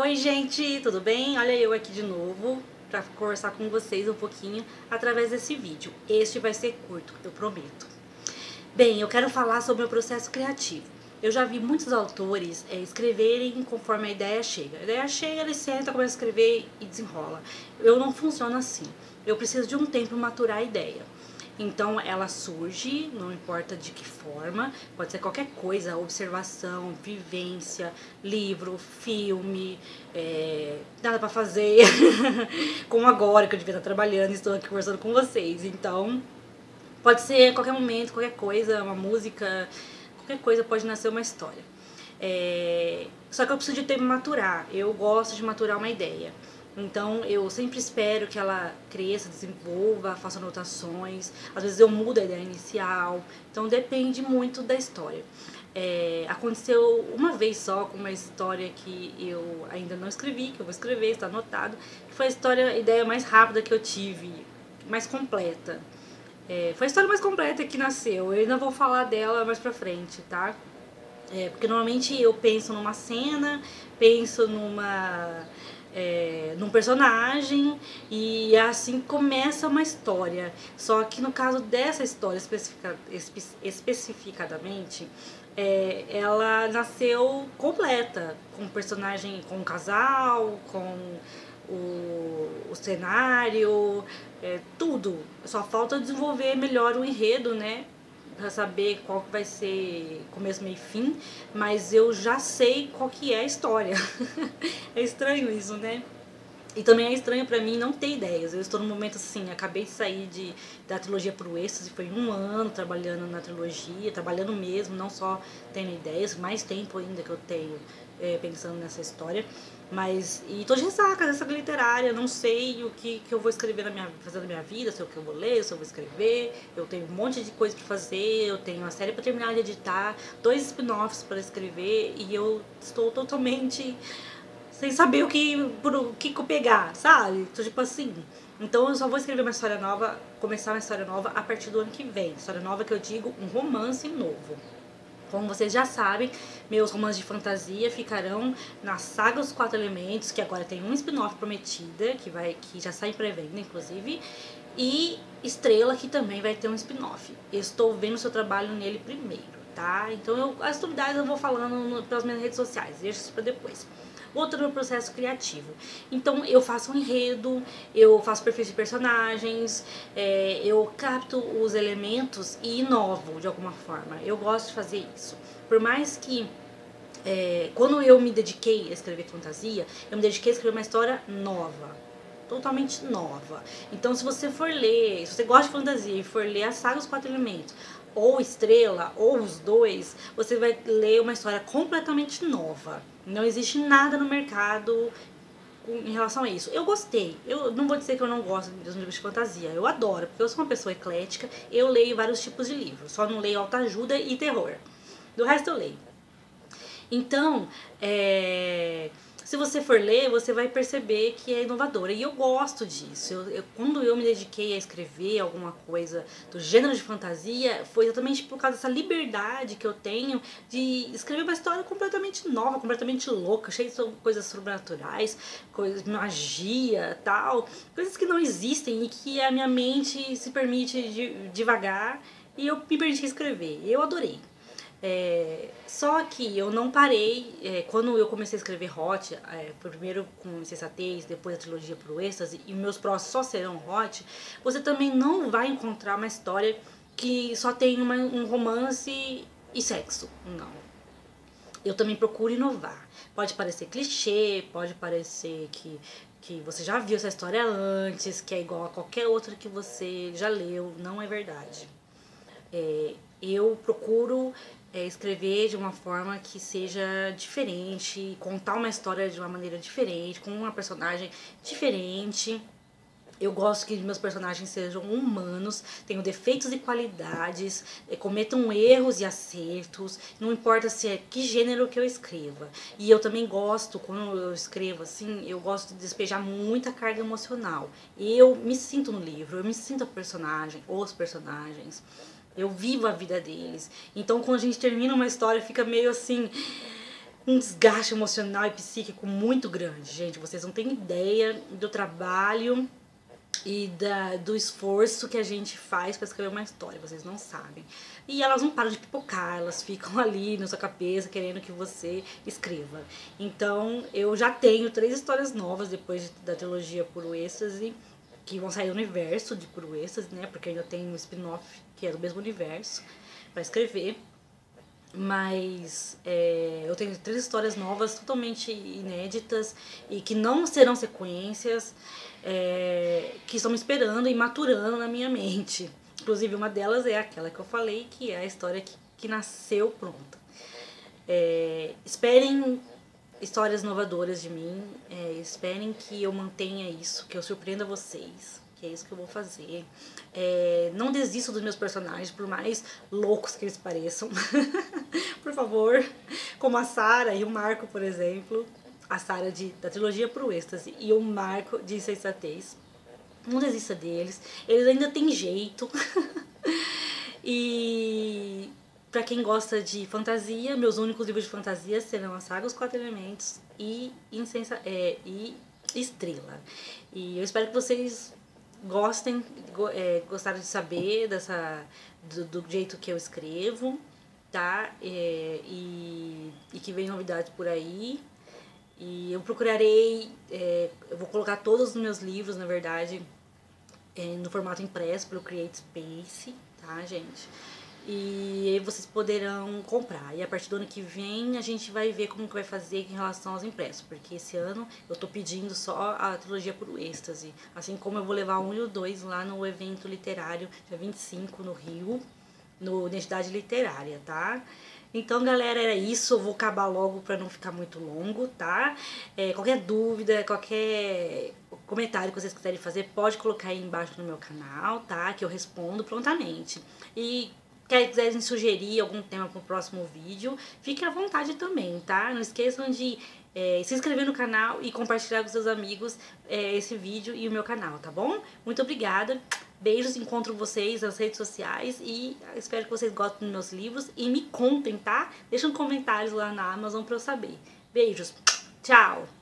Oi, gente, tudo bem? Olha eu aqui de novo para conversar com vocês um pouquinho através desse vídeo. Este vai ser curto, eu prometo. Bem, eu quero falar sobre o processo criativo. Eu já vi muitos autores é, escreverem conforme a ideia chega. A ideia chega, ele senta, começa a escrever e desenrola. Eu não funciono assim. Eu preciso de um tempo maturar a ideia. Então ela surge, não importa de que forma, pode ser qualquer coisa, observação, vivência, livro, filme, é, nada para fazer, como agora que eu devia estar trabalhando estou aqui conversando com vocês. Então pode ser qualquer momento, qualquer coisa, uma música, qualquer coisa pode nascer uma história. É, só que eu preciso de tempo maturar, eu gosto de maturar uma ideia. Então eu sempre espero que ela cresça, desenvolva, faça anotações. Às vezes eu mudo a ideia inicial. Então depende muito da história. É, aconteceu uma vez só com uma história que eu ainda não escrevi, que eu vou escrever, está anotado, que foi a história, a ideia mais rápida que eu tive, mais completa. É, foi a história mais completa que nasceu. Eu ainda vou falar dela mais pra frente, tá? É, porque normalmente eu penso numa cena, penso numa é, num personagem e assim começa uma história. Só que no caso dessa história especifica, espe, especificadamente, é, ela nasceu completa, com o personagem, com o casal, com o, o cenário, é, tudo. Só falta desenvolver melhor o enredo, né? Para saber qual que vai ser começo, meio e fim, mas eu já sei qual que é a história. é estranho isso, né? E também é estranho para mim não ter ideias. Eu estou no momento assim, acabei de sair de, da trilogia pro êxtase, foi um ano trabalhando na trilogia, trabalhando mesmo, não só tendo ideias, mais tempo ainda que eu tenho é, pensando nessa história. Mas, e tô de ressaca dessa literária, não sei o que, que eu vou escrever na minha, fazer na minha vida, se é o que eu vou ler, se eu vou escrever. Eu tenho um monte de coisa para fazer, eu tenho uma série para terminar de editar, dois spin-offs para escrever e eu estou totalmente sem saber o que, por, o que pegar, sabe? Tô tipo assim. Então eu só vou escrever uma história nova, começar uma história nova a partir do ano que vem. História nova que eu digo, um romance novo. Como vocês já sabem, meus romances de fantasia ficarão na saga Os Quatro Elementos, que agora tem um spin-off prometida, que, vai, que já sai pré-venda, inclusive, e Estrela, que também vai ter um spin-off. Estou vendo o seu trabalho nele primeiro, tá? Então, eu, as novidades eu vou falando no, pelas minhas redes sociais, deixa isso pra depois outro no processo criativo. Então eu faço um enredo, eu faço perfis de personagens, é, eu capto os elementos e inovo de alguma forma. Eu gosto de fazer isso. Por mais que é, quando eu me dediquei a escrever fantasia, eu me dediquei a escrever uma história nova totalmente nova. Então, se você for ler, se você gosta de fantasia e for ler a saga Os Quatro Elementos, ou Estrela, ou os dois, você vai ler uma história completamente nova. Não existe nada no mercado em relação a isso. Eu gostei. Eu não vou dizer que eu não gosto dos livros de fantasia. Eu adoro, porque eu sou uma pessoa eclética. Eu leio vários tipos de livros. Só não leio autoajuda e terror. Do resto eu leio. Então, é se você for ler, você vai perceber que é inovadora. E eu gosto disso. Eu, eu, quando eu me dediquei a escrever alguma coisa do gênero de fantasia, foi exatamente por causa dessa liberdade que eu tenho de escrever uma história completamente nova, completamente louca, cheia de coisas sobrenaturais, coisas magia, tal, coisas que não existem e que a minha mente se permite de, devagar e eu me permiti escrever. Eu adorei. É, só que eu não parei, é, quando eu comecei a escrever Hot, é, primeiro com Insensatez, depois a trilogia pro êxtase, e meus próximos só serão Hot, você também não vai encontrar uma história que só tem uma, um romance e sexo. Não. Eu também procuro inovar. Pode parecer clichê, pode parecer que, que você já viu essa história antes, que é igual a qualquer outra que você já leu. Não é verdade. É, eu procuro é, escrever de uma forma que seja diferente, contar uma história de uma maneira diferente, com uma personagem diferente. Eu gosto que meus personagens sejam humanos, tenham defeitos e qualidades, é, cometam erros e acertos, não importa se é que gênero que eu escreva. E eu também gosto, quando eu escrevo assim, eu gosto de despejar muita carga emocional. Eu me sinto no livro, eu me sinto a personagem, os personagens. Eu vivo a vida deles. Então, quando a gente termina uma história, fica meio assim. um desgaste emocional e psíquico muito grande, gente. Vocês não têm ideia do trabalho e da, do esforço que a gente faz para escrever uma história, vocês não sabem. E elas não param de pipocar, elas ficam ali na sua cabeça querendo que você escreva. Então, eu já tenho três histórias novas depois da trilogia Puro Êxtase, que vão sair do universo de Êxtase, né? Porque ainda tem um spin-off que é do mesmo universo para escrever. Mas é, eu tenho três histórias novas, totalmente inéditas e que não serão sequências, é, que estão me esperando e maturando na minha mente. Inclusive, uma delas é aquela que eu falei, que é a história que, que nasceu pronta. É, esperem histórias inovadoras de mim, é, esperem que eu mantenha isso, que eu surpreenda vocês que é isso que eu vou fazer. É, não desisto dos meus personagens, por mais loucos que eles pareçam. por favor. Como a Sara e o Marco, por exemplo. A Sara da trilogia pro êxtase e o Marco de Insensatez. Não desista deles. Eles ainda têm jeito. e para quem gosta de fantasia, meus únicos livros de fantasia serão a Saga Os Quatro Elementos e, Insensa, é, e Estrela. E eu espero que vocês gostem, é, gostaram de saber dessa, do, do, jeito que eu escrevo, tá? É, e, e que vem novidades por aí. E eu procurarei, é, eu vou colocar todos os meus livros, na verdade, é, no formato impresso pelo Create Space, tá, gente? E vocês poderão comprar. E a partir do ano que vem a gente vai ver como que vai fazer em relação aos impressos. Porque esse ano eu tô pedindo só a trilogia por êxtase. Assim como eu vou levar um e o dois lá no evento literário, dia 25, no Rio, no Identidade Literária, tá? Então, galera, era isso. Eu vou acabar logo para não ficar muito longo, tá? É, qualquer dúvida, qualquer comentário que vocês quiserem fazer, pode colocar aí embaixo no meu canal, tá? Que eu respondo prontamente. E quiserem sugerir algum tema para o próximo vídeo, fiquem à vontade também, tá? Não esqueçam de é, se inscrever no canal e compartilhar com seus amigos é, esse vídeo e o meu canal, tá bom? Muito obrigada, beijos, encontro vocês nas redes sociais e espero que vocês gostem dos meus livros e me contem, tá? Deixem comentários lá na Amazon para eu saber. Beijos, tchau!